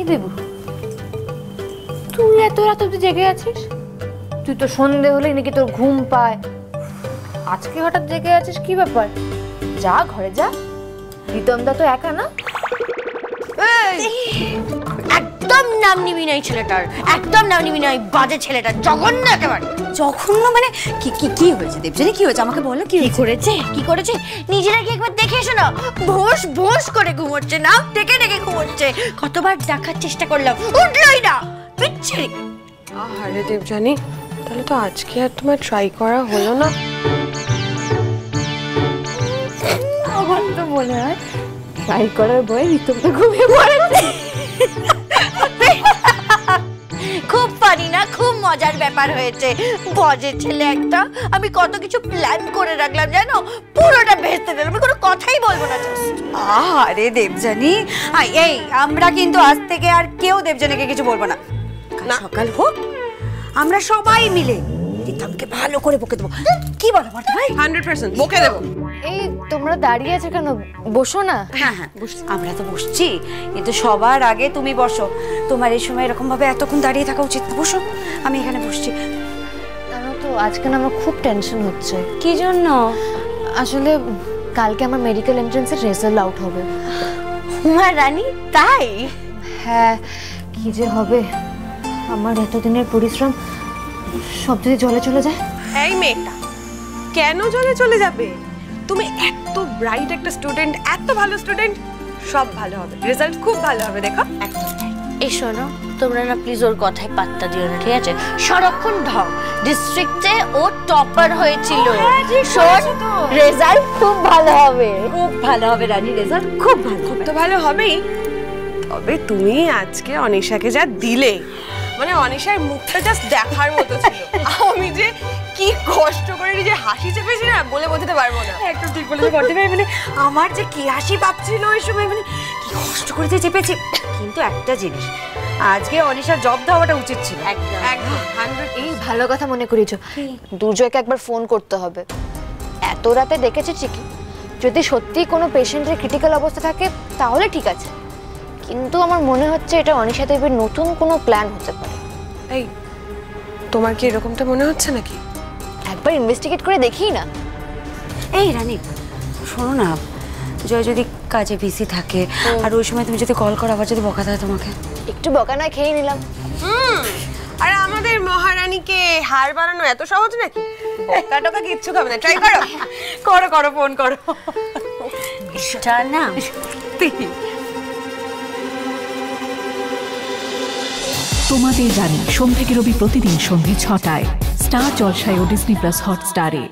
এই দেব? তুই এত রাত অব্দি জেগে আছিস? তুই তো সন্ধে হলেই নাকি তোর ঘুম পায়। আজকে হঠাৎ জেগে আছিস কি ব্যাপার? যা ঘরে যা। রিতমদা তো একা না? একদম নাম নিবি না ছেলেটার। একদম নাম নিবি না বাজে ছেলেটার। জঘন্য একেবারে। জঘন্য মানে কি কি কি হয়েছে দেবজানি কি হয়েছে? আমাকে বলো কি করেছে? কি করেছে? নিজেরা কি একবার দেখে এসো না। ভোস ভোস করে ঘুমোচ্ছে না ডেকে ডেকে ঘুমোচ্ছে। কতবার ডাকার চেষ্টা করলাম উঠলই না। পিচ্ছি আরে দেবজানি তাহলে তো আজকে আর তোমার ট্রাই করা হলো না। আমার তো মনে হয় ট্রাই করার ভয়ে রিতম তো ঘুমিয়ে পড়েছে। খুব ফানি না? মজার ব্যাপার হয়েছে। বজে ছেলে একটা আমি কত কিছু প্ল্যান করে রাখলাম জানো? পুরোটা ভেস্তে দিলাম আমি কোনো কথাই বলব না আরে দেবজানি এই আমরা কিন্তু আজ থেকে আর কেউ দেবজানিকে কিছু বলব না। সকাল হোক আমরা সবাই মিলে রিতমকে ভালো করে বকে দেবো। কি বলো বর্দা ভাই? হান্ড্রেড পার্সেন্ট বকে দেবো। এই তোমরা দাঁড়িয়ে আছো কেন? বসো না। হ্যাঁ হ্যাঁ আমরা তো বসছি। কিন্তু সবার আগে তুমি বসো। তোমার এই সময় এরকম ভাবে এতক্ষণ দাঁড়িয়ে থাকা উচিত না। বসো আমি এখানে বসছি। তো আজকে না আমার খুব টেনশন হচ্ছে। কি জন্য? আসলে কালকে আমার মেডিকেল এন্ট্রান্সের রেজাল্ট আউট হবে। হুমা রানী তাই? হ্যাঁ কি যে হবে। আমার এতদিনের পরিশ্রম সব যদি জলে চলে যায়? এই মেয়েটা কেন জলে চলে যাবে? তুমি এত ব্রাইট একটা স্টুডেন্ট এত ভালো স্টুডেন্ট সব ভালো হবে। রেজাল্ট খুব ভালো হবে দেখো। এই শোনো তোমরা না প্লিজ ওর কথায় পাত্তা দিও না ঠিক আছে? সারাক্ষণ ঢং ডিস্ট্রিক্টে ও টপার হয়েছিল। রেজাল্ট খুব ভালো হবে। খুব ভালো হবে রানী রেজাল্ট খুব ভালো খুব তো ভালো হবেই। তবে তুমি আজকে অনিশাকে যা দিলে মানে অনিশার মুখটা জাস্ট দেখার মতো ছিল। আমি যে কি কষ্ট করে নিজে হাসি চেপেছি না বলে বোঝাতে পারব না। একটু ঠিক বলেছে বর্দা ভাই মানে আমার যে কি হাসি পাচ্ছিল ওই সময় মানে কি কষ্ট করে যে চেপেছি। কিন্তু একটা জিনিস আজকে অনিশার জব দেওয়াটা উচিত ছিল। একদম। একদম। হান্ড্রেড এই ভালো কথা মনে করিয়েছো। দুর্জয়কে একবার ফোন করতে হবে। এত রাতে দেখেছি ঠিকই? যদি সত্যি কোনো পেশেন্টের ক্রিটিক্যাল অবস্থা থাকে তাহলে ঠিক আছে। কিন্তু আমার মনে হচ্ছে এটা অনিশা দেবীর নতুন কোনো প্ল্যান হতে পারে। এই তোমার কি এরকমটা মনে হচ্ছে নাকি? একবার ইনভেস্টিগেট করে দেখি না। এই রানী শোনো না জয় যদি কাজে বিজি থাকে আর ওই সময় তুমি যদি কল করো আবার যদি বকা দেয় তোমাকে। একটু বকা না খেয়ে নিলাম। হুম আর আমাদের মহারানীকে হার বানানো এত সহজ নাকি? বকা টকা কিচ্ছু খাবে না ট্রাই করো। করো করো ফোন করো। না তোমাদের জানি থেকে রবি প্রতিদিন সন্ধে ছটায়। স্টার জলসায় ও ডিসনি প্লাস হটস্টারে।